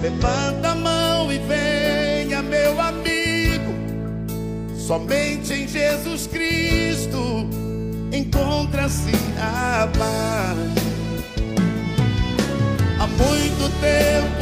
Levanta a mão e venha, meu amigo. Somente em Jesus Cristo encontra-se a paz. Há muito tempo